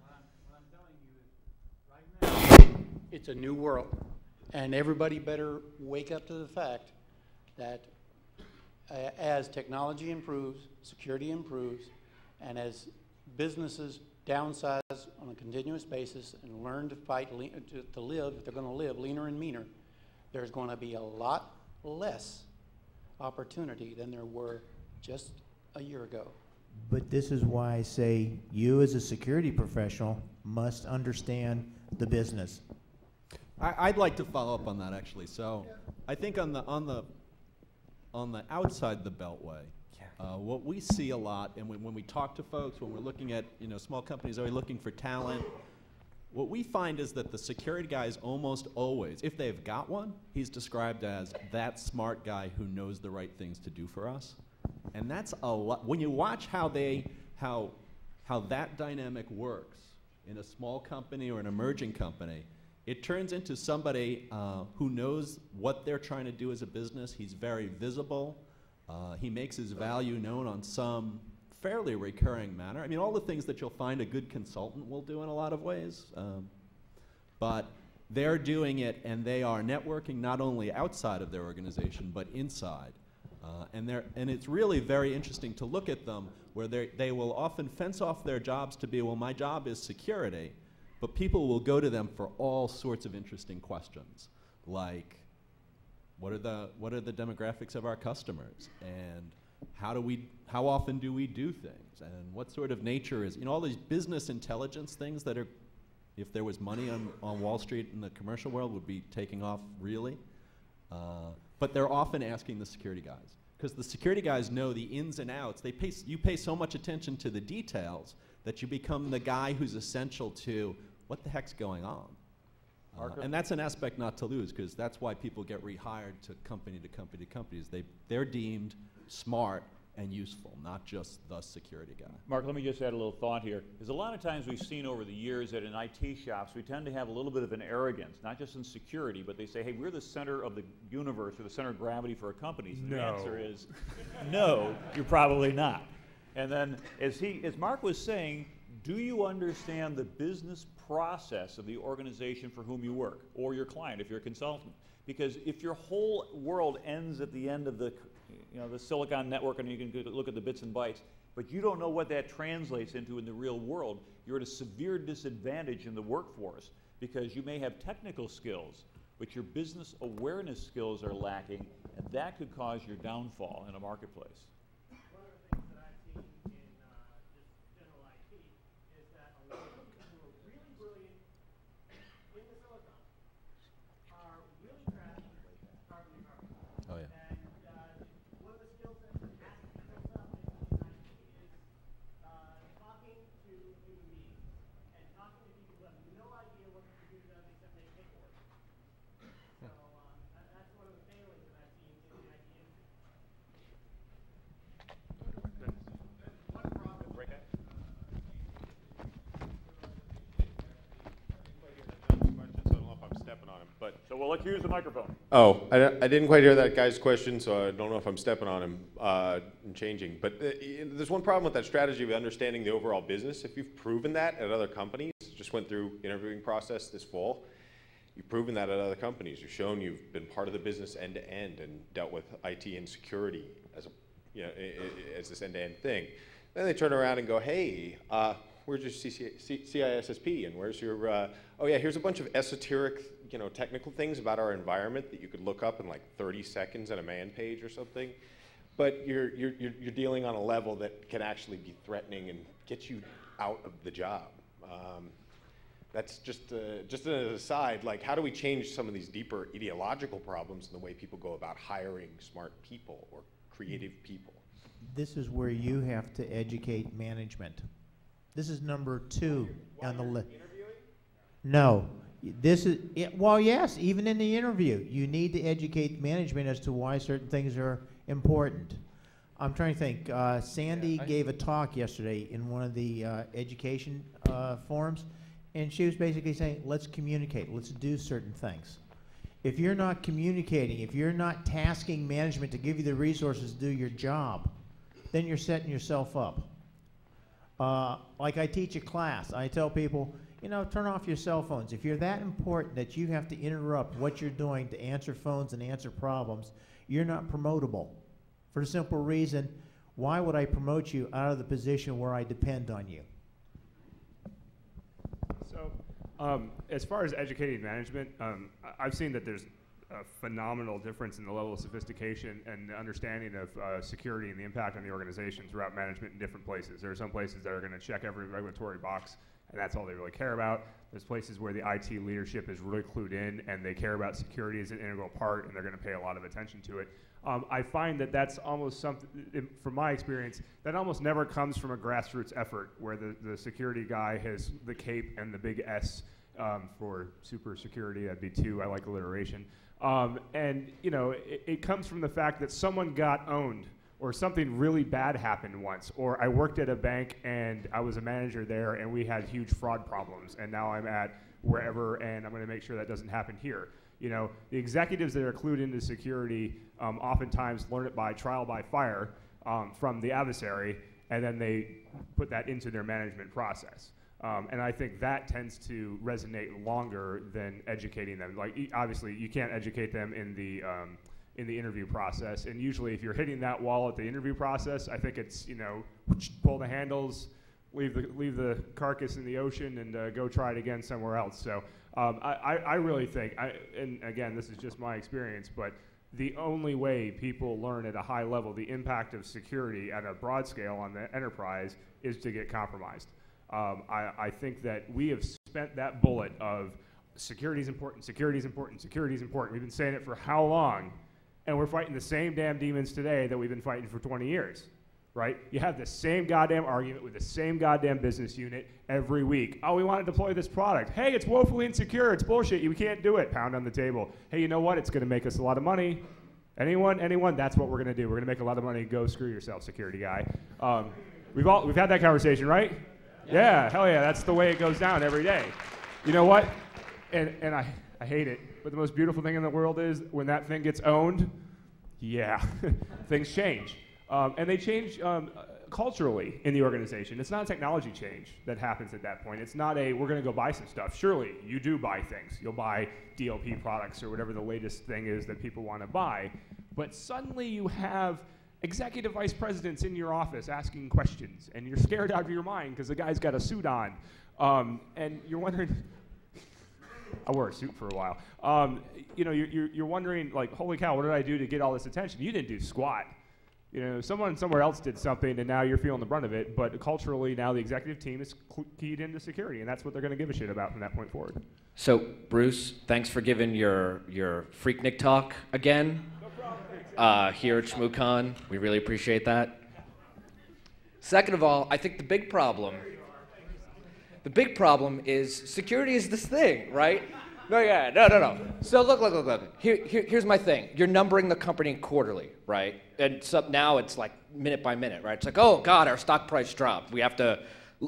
It's a new world, and everybody better wake up to the fact that a- as technology improves, security improves, and as businesses downsize on a continuous basis and learn to fight, to, to live, if they're gonna live leaner and meaner, there's gonna be a lot less opportunity than there were just a year ago. But this is why I say you as a security professional must understand the business. I, I'd like to follow up on that actually. So I think on the on the on the outside the beltway, uh, what we see a lot, and when, when we talk to folks, when we're looking at you know small companies, are we looking for talent? What we find is that the security guys almost always, if they've got one, he's described as that smart guy who knows the right things to do for us. And that's a lot. When you watch how they, how, how that dynamic works in a small company or an emerging company, it turns into somebody uh, who knows what they're trying to do as a business. He's very visible. Uh, he makes his value known on some fairly recurring manner. I mean, all the things that you'll find a good consultant will do in a lot of ways. Um, but they're doing it and they are networking not only outside of their organization but inside. Uh, and, and it's really very interesting to look at them where they will often fence off their jobs to be, well, my job is security, but people will go to them for all sorts of interesting questions, like what are the, what are the demographics of our customers? And how do we how often do we do things? And what sort of nature is you know all these business intelligence things that are if there was money on, on wall street in the commercial world would be taking off really. Uh, but they're often asking the security guys because the security guys know the ins and outs. They pay you pay so much attention to the details that you become the guy who's essential to what the heck's going on uh, and that's an aspect not to lose because that's why people get rehired to company to company to companies. They, they're deemed smart and useful, not just the security guy. Mark, let me just add a little thought here. Because a lot of times we've seen over the years that in IT shops, we tend to have a little bit of an arrogance, not just in security, but they say, hey, we're the center of the universe or the center of gravity for our companies. And No. the answer is, no, you're probably not. And then, as, he, as Mark was saying, do you understand the business process of the organization for whom you work, or your client if you're a consultant? Because if your whole world ends at the end of the, you know, the Silicon Network, and you can look at the bits and bytes, but you don't know what that translates into in the real world, you're at a severe disadvantage in the workforce because you may have technical skills, but your business awareness skills are lacking, and that could cause your downfall in a marketplace. One of the things that I've seen in uh, just general IT is that a lot of people who are really brilliant in the silicon are really crafty carbon to carbon. Oh, yeah. And uh, one of the skill sets that has to be built up in IT is uh, talking to human beings and talking to people who have no idea what the computer does except make paperwork. So uh, that, that's one of the failings that I've seen in the IT industry. Questions, I don't know if I'm stepping on him, but So we'll let you use the microphone. Oh, I, I didn't quite hear that guy's question, so I don't know if I'm stepping on him uh, and changing. But uh, there's one problem with that strategy of understanding the overall business. If you've proven that at other companies, just went through interviewing process this fall, you've proven that at other companies. You've shown you've been part of the business end to end and dealt with IT and security as a, you know, as this end to end thing. Then they turn around and go, hey, uh, where's your CISSP and where's your, uh, oh yeah, here's a bunch of esoteric, you know, technical things about our environment that you could look up in like 30 seconds on a man page or something. But you're, you're, you're, you're dealing on a level that can actually be threatening and get you out of the job. Um, that's just, uh, just an aside, like how do we change some of these deeper ideological problems in the way people go about hiring smart people or creative people? This is where you have to educate management. This is number two on the list. No, this is, yeah, well, yes, even in the interview, you need to educate management as to why certain things are important. I'm trying to think, uh, Sandy I- gave a talk yesterday in one of the, uh, education, uh, forums, and she was basically saying, let's communicate, let's do certain things. If you're not communicating, if you're not tasking management to give you the resources to do your job, then you're setting yourself up. Uh, like I teach a class, I tell people, you know, turn off your cell phones. If you're that important that you have to interrupt what you're doing to answer phones and answer problems, you're not promotable. For the simple reason, why would I promote you out of the position where I depend on you? So, um, as far as educating management, um, I've seen that there's a phenomenal difference in the level of sophistication and the understanding of uh, security and the impact on the organization throughout management in different places. There are some places that are going to check every regulatory box, and that's all they really care about. There's places where the IT leadership is really clued in and they care about security as an integral part, and they're going to pay a lot of attention to it. Um, I find that that's almost something, from my experience, that almost never comes from a grassroots effort where the, the security guy has the cape and the big S um, for super security. That'd be two. I like alliteration. Um, and you know, it, it comes from the fact that someone got owned, or something really bad happened once, or I worked at a bank and I was a manager there, and we had huge fraud problems, and now I'm at wherever, and I'm going to make sure that doesn't happen here. You know, the executives that are clued into security um, oftentimes learn it by trial by fire um, from the adversary, and then they put that into their management process. Um, and I think that tends to resonate longer than educating them. Like, obviously, you can't educate them in the um, in the interview process. And usually, if you're hitting that wall at the interview process, I think it's you know pull the handles, leave the leave the carcass in the ocean, and uh, go try it again somewhere else. So um, I, I, really think, I, and again, this is just my experience, but the only way people learn at a high level the impact of security at a broad scale on the enterprise is to get compromised. Um, I, I think that we have spent that bullet of security is important, security is important, security is important. We've been saying it for how long? And we're fighting the same damn demons today that we've been fighting for 20 years, right? You have the same goddamn argument with the same goddamn business unit every week. Oh, we want to deploy this product. Hey, it's woefully insecure. It's bullshit. You can't do it. Pound on the table. Hey, you know what? It's going to make us a lot of money. Anyone? Anyone? That's what we're going to do. We're going to make a lot of money. Go screw yourself, security guy. Um, we've all we've had that conversation, right? Yeah. hell yeah. That's the way it goes down every day. You know what? And and I I hate it, but the most beautiful thing in the world is when that thing gets owned. Yeah, <laughs> things change, um, and they change um, culturally in the organization. It's not a technology change that happens at that point. It's not a we're going to go buy some stuff. Surely you do buy things. You'll buy DLP products or whatever the latest thing is that people want to buy, but suddenly you have executive vice presidents in your office asking questions, and you're scared out of your mind because the guy's got a suit on, um, and you're wondering. I wore a suit for a while. Um, you know, you're, you're, you're wondering, like, holy cow, what did I do to get all this attention? You didn't do squat. You know, someone somewhere else did something, and now you're feeling the brunt of it. But culturally, now the executive team is cl- keyed into security, and that's what they're going to give a shit about from that point forward. So, Bruce, thanks for giving your, your Freaknik talk again uh, here at ShmooCon. We really appreciate that. Second of all, I think the big problem, the big problem is security is this thing, right? No, yeah, no, no, no. So look, look, look, look. Here, here, here's my thing. You're numbering the company quarterly, right? And so now it's like minute by minute, right? It's like, oh God, our stock price dropped. We have to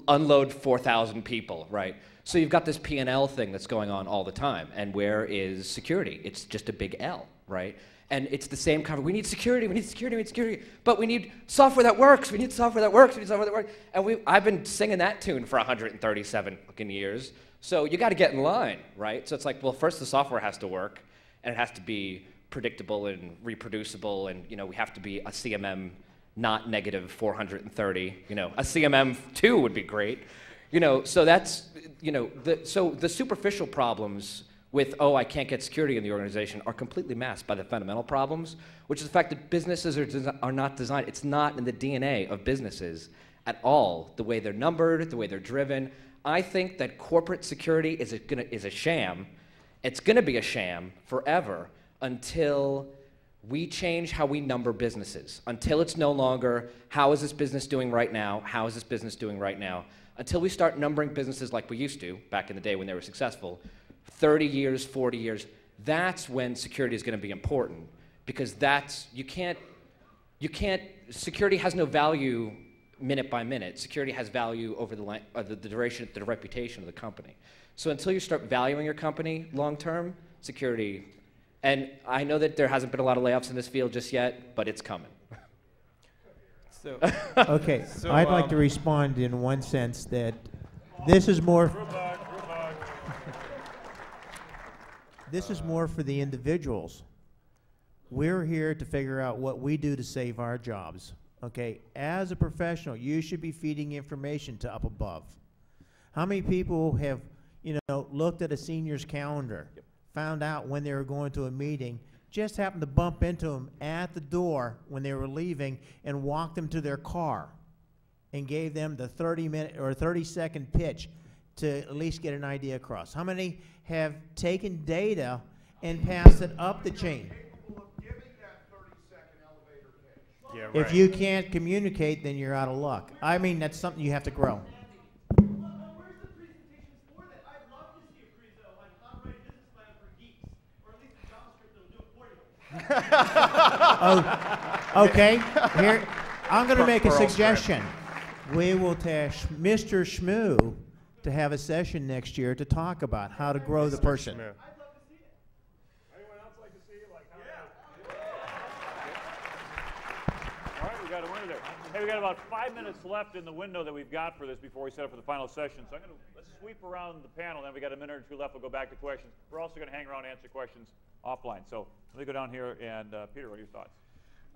unload 4,000 people, right? So you've got this P&L thing that's going on all the time. And where is security? It's just a big L, right? And it's the same cover. We need security, we need security, we need security, but we need software that works, we need software that works, we need software that works. And we, I've been singing that tune for 137 fucking years. So you got to get in line, right? So it's like, well, first the software has to work, and it has to be predictable and reproducible, and you know we have to be a CMM not negative 430. You know, a CMM two would be great. You know, so that's you know the so the superficial problems with oh I can't get security in the organization are completely masked by the fundamental problems, which is the fact that businesses are are not designed. It's not in the DNA of businesses at all. The way they're numbered, the way they're driven. I think that corporate security is a, gonna, is a sham. It's going to be a sham forever until we change how we number businesses. Until it's no longer how is this business doing right now? How is this business doing right now? Until we start numbering businesses like we used to back in the day when they were successful, 30 years, 40 years, that's when security is going to be important because that's you can't you can't security has no value minute by minute. Security has value over the, li- uh, the, the duration, the reputation of the company. So until you start valuing your company long term, security, and I know that there hasn't been a lot of layoffs in this field just yet, but it's coming. So, <laughs> Okay, so, I'd like to um, respond in one sense that this is more. This is more for the individuals. We're here to figure out what we do to save our jobs. Okay, as a professional, you should be feeding information to up above. How many people have, you know, looked at a senior's calendar, found out when they were going to a meeting, just happened to bump into them at the door when they were leaving and walked them to their car and gave them the 30 minute or 30 second pitch to at least get an idea across. How many have taken data and passed it up the chain? Yeah, If you can't communicate, then you're out of luck. I mean, that's something you have to grow. <laughs> oh, okay. Here, I'm going to make a suggestion. We will task Mr. Shmoo to have a session next year to talk about how to grow the person. Anyone else like to see it? Like, All right, we got a winner there. Hey, we got about five minutes left in the window that we've got for this before we set up for the final session. So I'm going to let's sweep around the panel. Then we got a minute or two left. We'll go back to questions. We're also going to hang around and answer questions offline. So let me go down here and uh, Peter, what are your thoughts?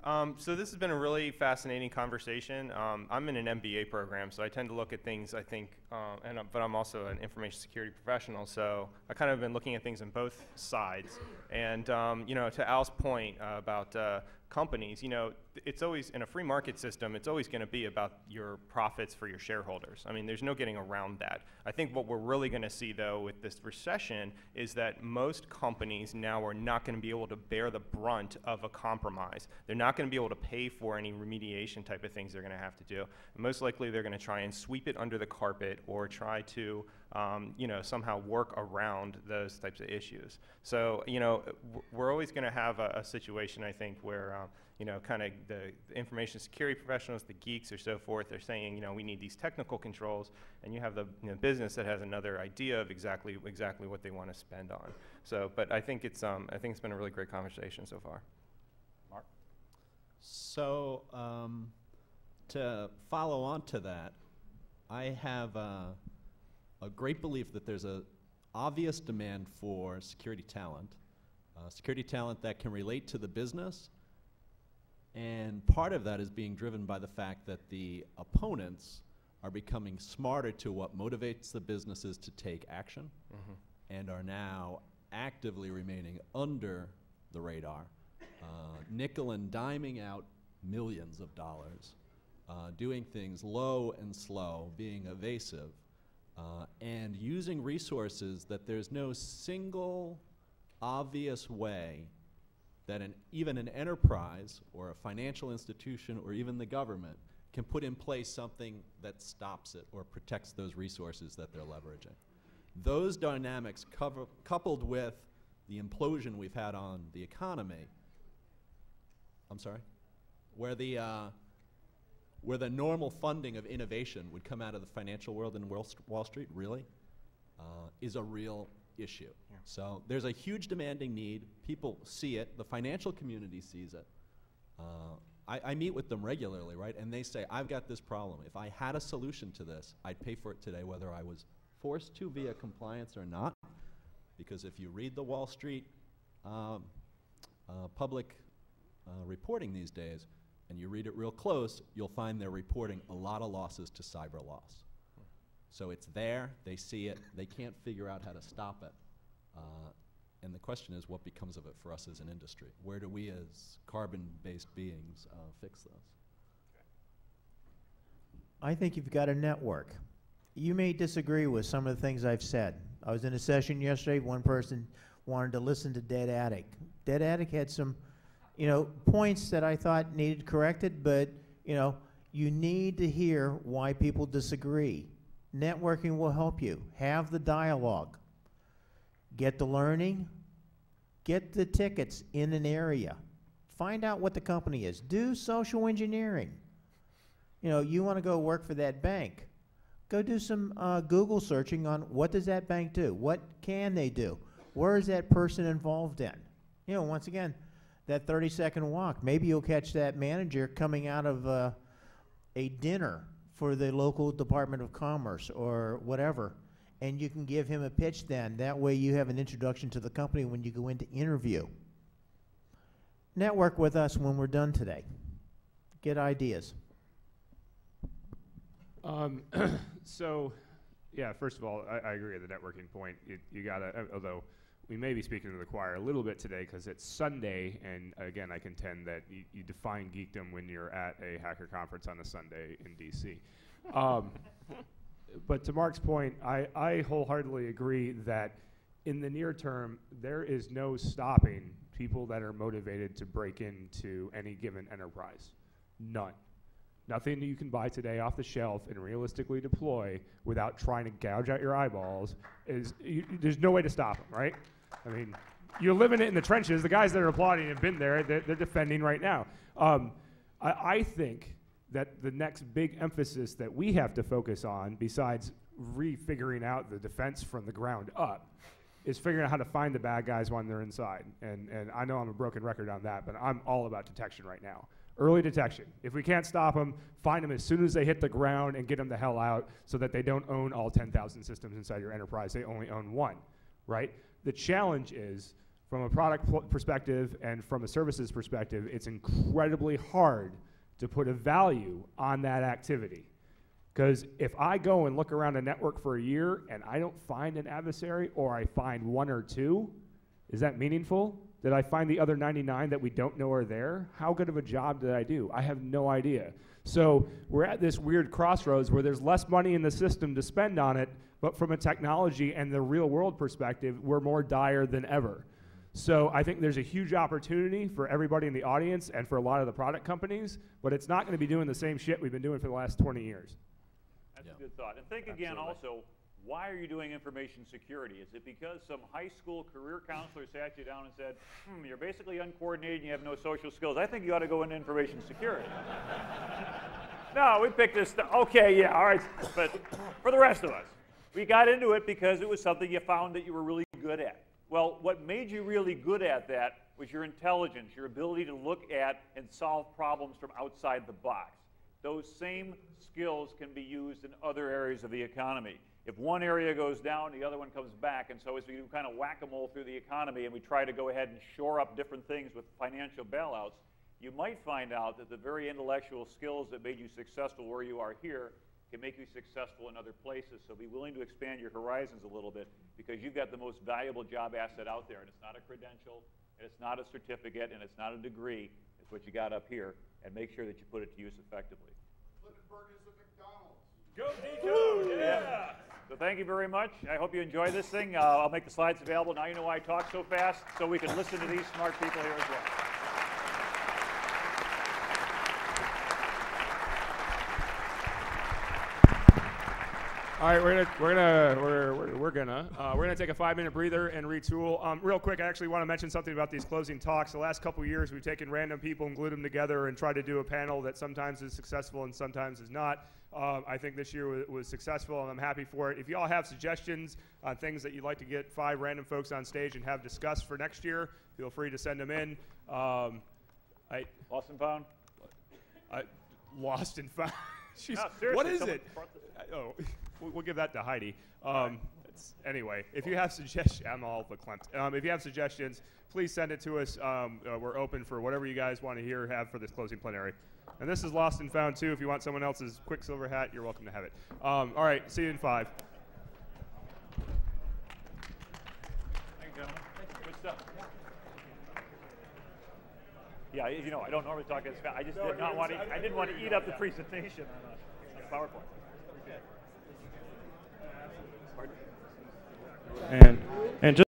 Um, so this has been a really fascinating conversation. Um, I'm in an MBA program, so I tend to look at things. I think, uh, and uh, but I'm also an information security professional, so I kind of been looking at things on both sides. And um, you know, to Al's point uh, about uh, companies, you know, it's always in a free market system. It's always going to be about your profits for your shareholders. I mean, there's no getting around that. I think what we're really going to see though with this recession is that most companies now are not going to be able to bear the brunt of a compromise. They're not going to be able to pay for any remediation type of things they're going to have to do. Most likely, they're going to try and sweep it under the carpet or try to, um, you know, somehow work around those types of issues. So, you know, we're always going to have a, a situation, I think, where um, you know, kind of the, the information security professionals, the geeks or so forth, are saying, you know, we need these technical controls, and you have the you know, business that has another idea of exactly exactly what they want to spend on. So, but I think it's um, I think it's been a really great conversation so far. Mark. So, um, to follow on to that, I have uh, a great belief that there's a obvious demand for security talent, uh, security talent that can relate to the business, and part of that is being driven by the fact that the opponents are becoming smarter to what motivates the businesses to take action Mhm. and are now actively remaining under the radar, uh, nickel and diming out millions of dollars, uh, doing things low and slow, being evasive, uh, and using resources that there's no single obvious way that an, even an enterprise or a financial institution or even the government can put in place something that stops it or protects those resources that they're leveraging. Those dynamics cover, coupled with the implosion we've had on the economy, I'm sorry, where the, uh, where the normal funding of innovation would come out of the financial world and Wall, St- Wall Street, really, uh, is a real issue. So there's a huge demanding need. People see it. The financial community sees it. Uh, I, I meet with them regularly, right? And they say, I've got this problem. If I had a solution to this, I'd pay for it today, whether I was forced to via compliance or not. Because if you read the Wall Street um, uh, public uh, reporting these days, and you read it real close, you'll find they're reporting a lot of losses to cyber loss. So it's there, they see it, they can't figure out how to stop it. Uh, and the question is, what becomes of it for us as an industry? Where do we, as carbon-based beings, uh, fix this? I think you've got a network. You may disagree with some of the things I've said. I was in a session yesterday, one person wanted to listen to Dave Aitel. Dave Aitel had some, you know, points that I thought needed corrected, but, you know, you need to hear why people disagree. Networking will help you. Have the dialogue. Get the learning. Get the tickets in an area. Find out what the company is. Do social engineering. You know, you want to go work for that bank. Go do some uh, Google searching on what does that bank do? What can they do? Where is that person involved in? You know, once again, that 30 second walk. Maybe you'll catch that manager coming out of uh, a dinner for the local Department of Commerce or whatever, and you can give him a pitch then. That way you have an introduction to the company when you go into interview. Network with us when we're done today. Get ideas. Um, <clears throat> so, yeah, first of all, I, I agree with the networking point. You, you gotta, although we may be speaking to the choir a little bit today because it's Sunday, and again, I contend that you, you define geekdom when you're at a hacker conference on a Sunday in DC. Um, <laughs> but to Mark's point, I, I wholeheartedly agree that in the near term, there is no stopping people that are motivated to break into any given enterprise. None. Nothing that you can buy today off the shelf and realistically deploy without trying to gouge out your eyeballs is, there's no way to stop them, right? I mean, you're living it in the trenches. The guys that are applauding have been there. They're, they're defending right now. Um, I, I think that the next big emphasis that we have to focus on, besides refiguring out the defense from the ground up, is figuring out how to find the bad guys when they're inside. And, and I know I'm a broken record on that, but I'm all about detection right now. Early detection. If we can't stop them, find them as soon as they hit the ground and get them the hell out so that they don't own all 10,000 systems inside your enterprise. They only own one, right? The challenge is from a product perspective and from a services perspective, it's incredibly hard to put a value on that activity. Because if I go and look around a network for a year and I don't find an adversary or I find one or two, is that meaningful? Did I find the other 99 that we don't know are there? How good of a job did I do? I have no idea. So we're at this weird crossroads where there's less money in the system to spend on it, but from a technology and the real world perspective, we're more dire than ever. So I think there's a huge opportunity for everybody in the audience and for a lot of the product companies, but it's not going to be doing the same shit we've been doing for the last 20 years. That's yeah. a good thought. And think again also, why are you doing information security? Is it because some high school career counselor sat you down and said, hmm, you're basically uncoordinated and you have no social skills. I think you ought to go into information security. <laughs> no, we picked this. Okay, yeah, all right. But for the rest of us, we got into it because it was something you found that you were really good at. Well, what made you really good at that was your intelligence, your ability to look at and solve problems from outside the box. Those same skills can be used in other areas of the economy. If one area goes down, the other one comes back. And so as we do kind of whack-a-mole through the economy and we try to go ahead and shore up different things with financial bailouts, you might find out that the very intellectual skills that made you successful where you are here can make you successful in other places. So be willing to expand your horizons a little bit because you've got the most valuable job asset out there. And it's not a credential, and it's not a certificate, and it's not a degree. It's what you got up here. And make sure that you put it to use effectively. Lindenberg is a McDonald's. Go D2! Yeah. yeah. So thank you very much. I hope you enjoy this thing. Uh, I'll make the slides available. Now you know why I talk so fast, so we can listen to these smart people here as well. All right, we're gonna we're gonna we're we're, we're gonna uh, we're gonna take a five minute breather and retool. Um, real quick, I actually want to mention something about these closing talks. The last couple years, we've taken random people and glued them together and tried to do a panel that sometimes is successful and sometimes is not. Uh, I think this year was, was, successful, and I'm happy for it. If you all have suggestions on things that you'd like to get five random folks on stage and have discussed for next year, feel free to send them in. Um, I lost and found. I lost and found. <laughs> no, what is it? Oh we'll, we'll give that to Heidi. Um, anyway, if you have suggestions, I'm all but Clemson. Um, if you have suggestions, please send it to us. Um, uh, we're open for whatever you guys want to hear have for this closing plenary. And this is Lost and Found too. If you want someone else's Quiksilver hat, you're welcome to have it. Um, all right, see you in five. Thank you, gentlemen. Good stuff. Yeah, you know, I don't normally talk as fast. I just no, did not want to. I didn't want to eat up the presentation on a, on a PowerPoint. And and just